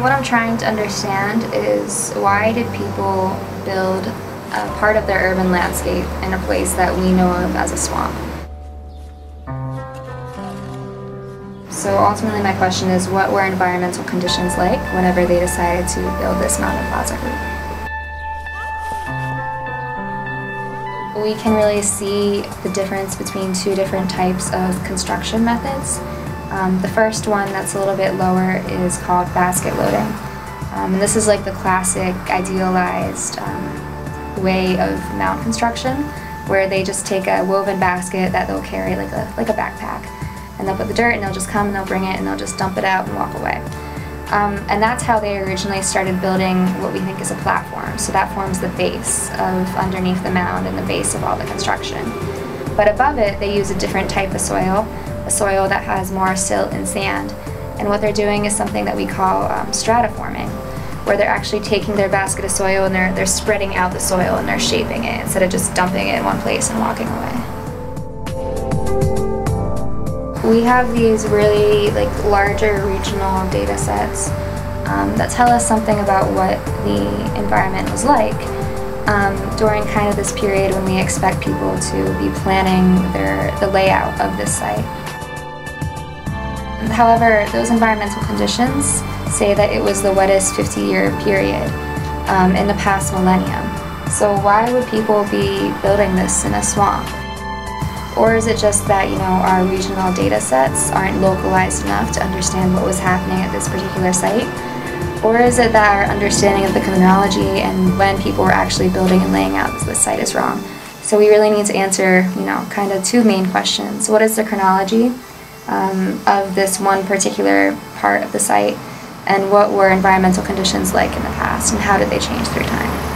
what I'm trying to understand is why did people build a part of their urban landscape in a place that we know of as a swamp? So ultimately my question is what were environmental conditions like whenever they decided to build this Mountain Plaza group? We can really see the difference between two different types of construction methods. Um, the first one that's a little bit lower is called basket loading. Um, and this is like the classic idealized um, way of mound construction where they just take a woven basket that they'll carry like a, like a backpack and they'll put the dirt and they'll just come and they'll bring it and they'll just dump it out and walk away. Um, and that's how they originally started building what we think is a platform. So that forms the base of underneath the mound and the base of all the construction. But above it, they use a different type of soil, a soil that has more silt and sand. And what they're doing is something that we call um, stratiforming, where they're actually taking their basket of soil and they're, they're spreading out the soil and they're shaping it instead of just dumping it in one place and walking away. We have these really like larger regional data sets um, that tell us something about what the environment was like um, during kind of this period when we expect people to be planning their the layout of this site. However, those environmental conditions say that it was the wettest 50-year period um, in the past millennium. So why would people be building this in a swamp? Or is it just that, you know, our regional data sets aren't localized enough to understand what was happening at this particular site? Or is it that our understanding of the chronology and when people were actually building and laying out this site is wrong? So we really need to answer, you know, kind of two main questions. What is the chronology um, of this one particular part of the site? And what were environmental conditions like in the past and how did they change through time?